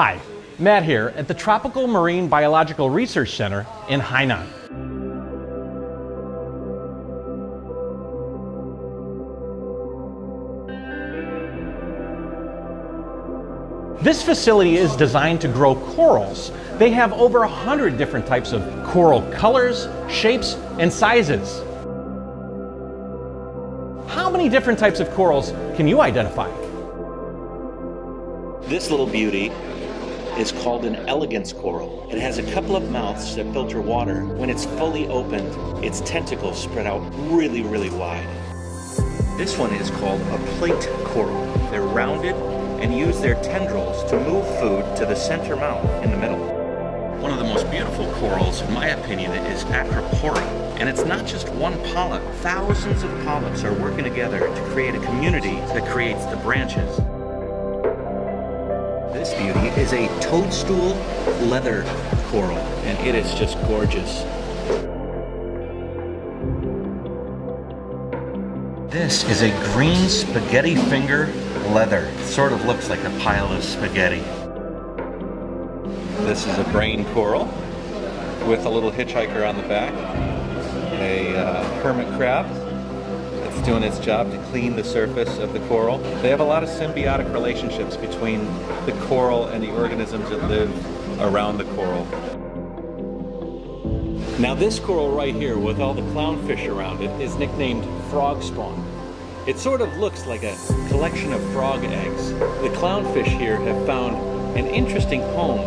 Hi, Matt here at the Tropical Marine Biological Research Center in Hainan. This facility is designed to grow corals. They have over 100 different types of coral colors, shapes, and sizes. How many different types of corals can you identify? This little beauty is called an elegance coral. It has a couple of mouths that filter water. When it's fully opened, its tentacles spread out really, really wide. This one is called a plate coral. They're rounded and use their tendrils to move food to the center mouth in the middle. One of the most beautiful corals, in my opinion, is Acropora. And it's not just one polyp. Thousands of polyps are working together to create a community that creates the branches. Is a toadstool leather coral, and it is just gorgeous. This is a green spaghetti finger leather. It sort of looks like a pile of spaghetti. This is a brain coral with a little hitchhiker on the back. A uh, hermit crab that's doing its job to clean the surface of the coral. They have a lot of symbiotic relationships between the coral and the organisms that live around the coral. Now this coral right here with all the clownfish around it is nicknamed frog spawn. It sort of looks like a collection of frog eggs. The clownfish here have found an interesting home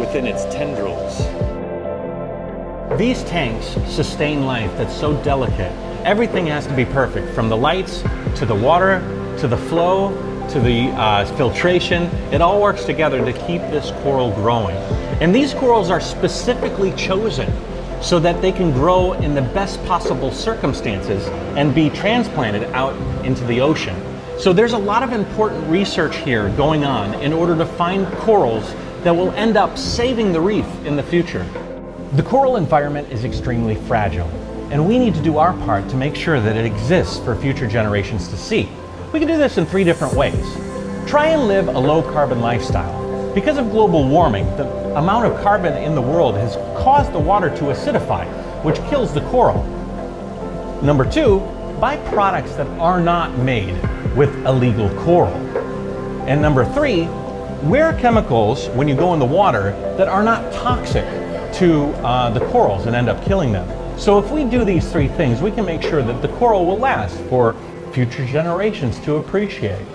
within its tendrils. These tanks sustain life that's so delicate. Everything has to be perfect, from the lights to the water to the flow to the uh, filtration. It all works together to keep this coral growing. And these corals are specifically chosen so that they can grow in the best possible circumstances and be transplanted out into the ocean. So there's a lot of important research here going on in order to find corals that will end up saving the reef in the future. The coral environment is extremely fragile, and we need to do our part to make sure that it exists for future generations to see. We can do this in three different ways. Try and live a low carbon lifestyle. Because of global warming, the amount of carbon in the world has caused the water to acidify, which kills the coral. Number two, buy products that are not made with illegal coral. And number three, wear chemicals when you go in the water that are not toxic to uh, the corals and end up killing them. So if we do these three things, we can make sure that the coral will last for future generations to appreciate.